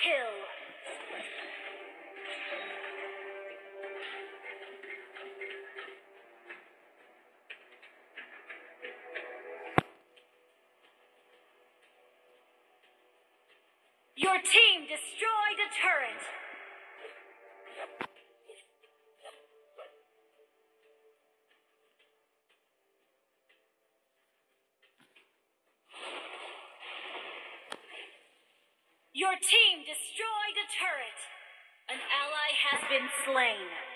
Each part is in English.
Kill. team destroyed a turret. An ally has been slain.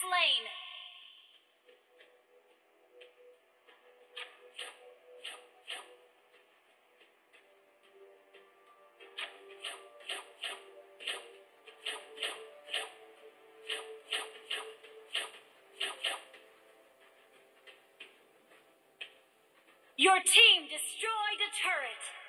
slain. Your team destroyed a turret!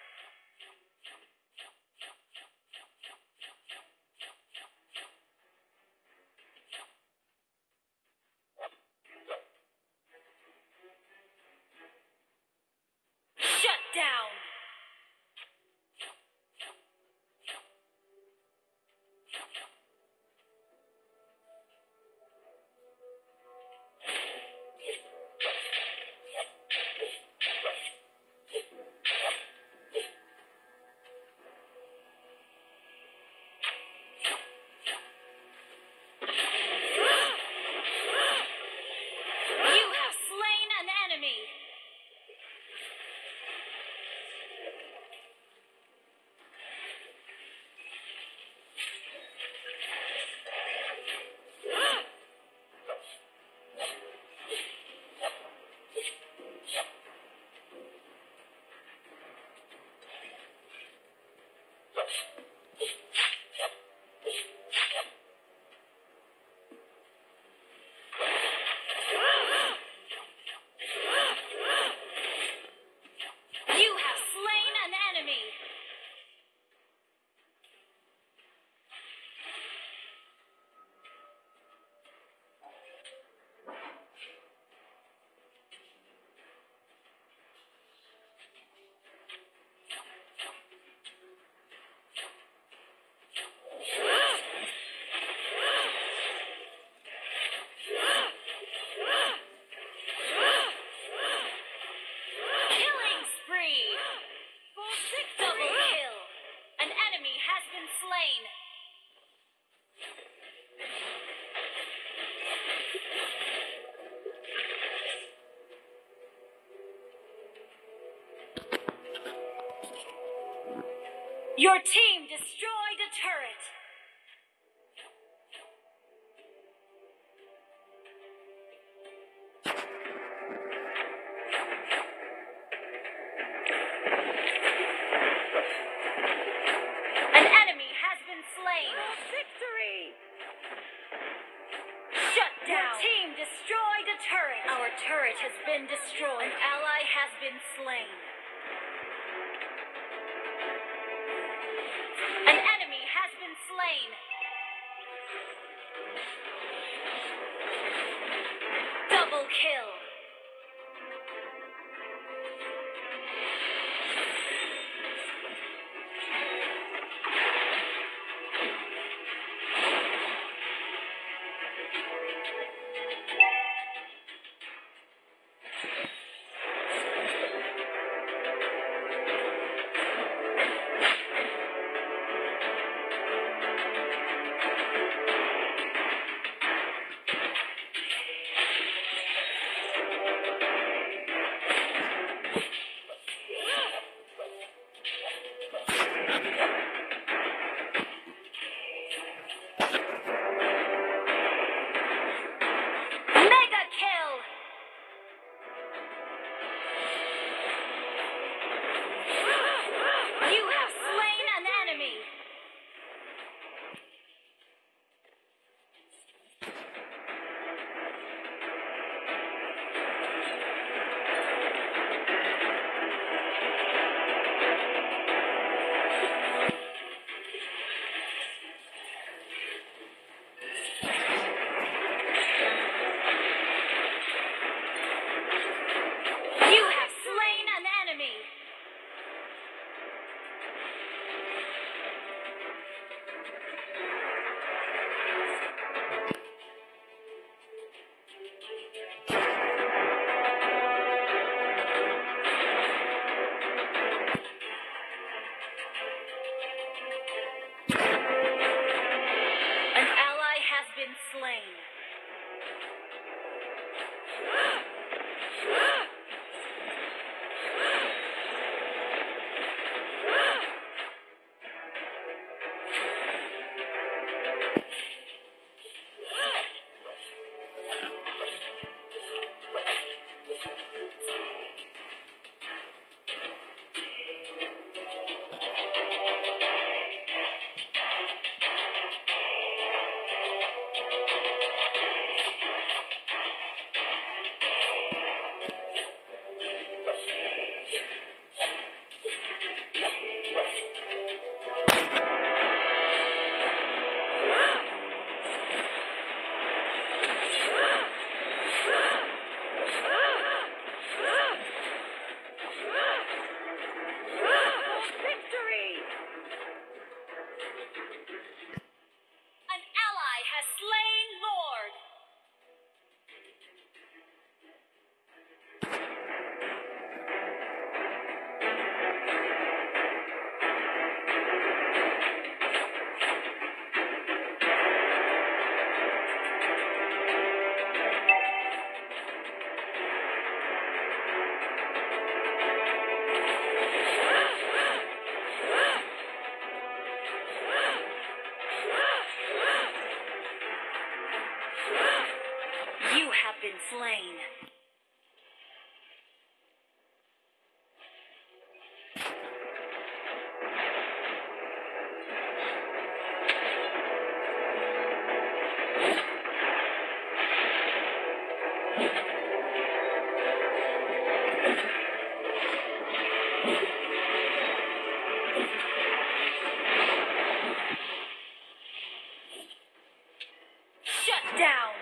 Slain. Your team down. Your team destroyed a turret. Our turret has been destroyed. An ally has been slain. An enemy has been slain. An ally has slain Lord. You have been slain. Shut down.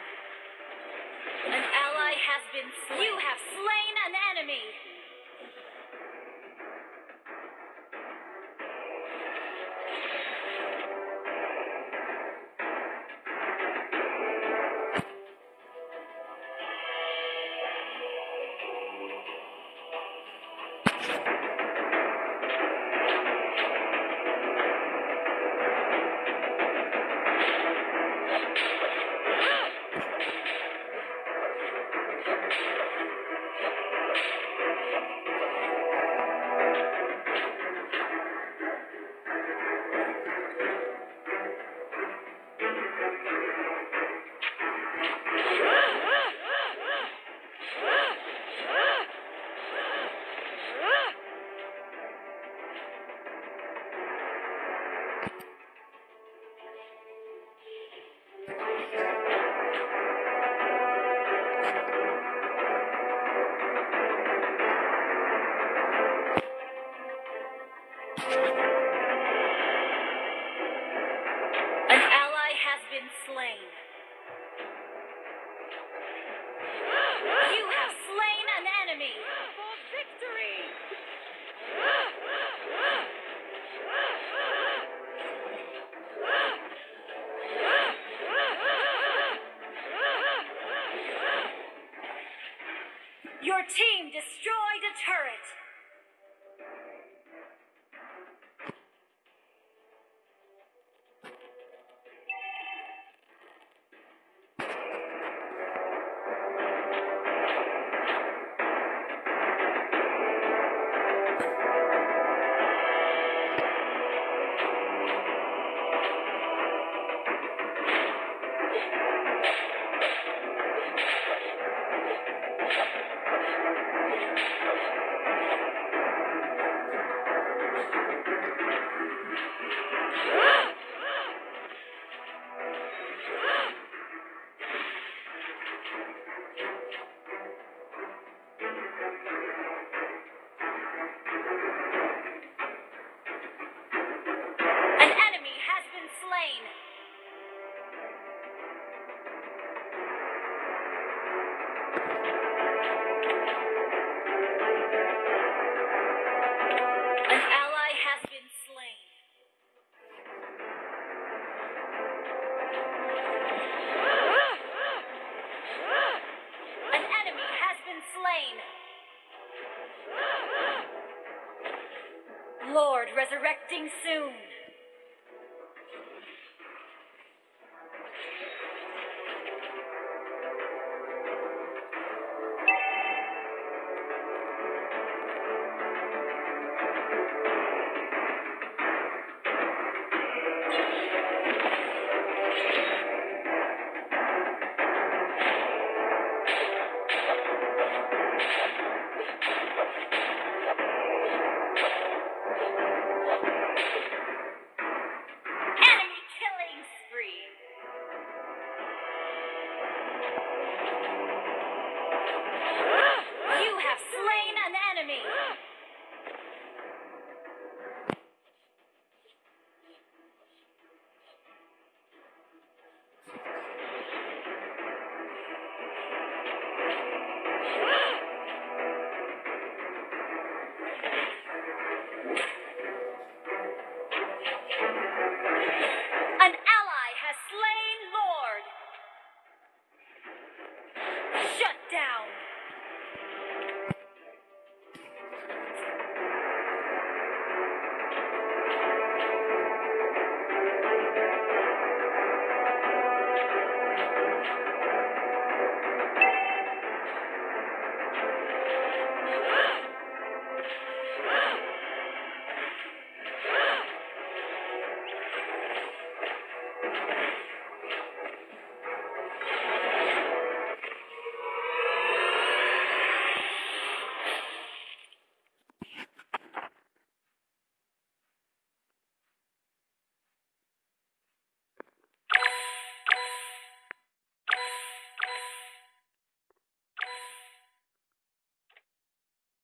Lord resurrecting soon.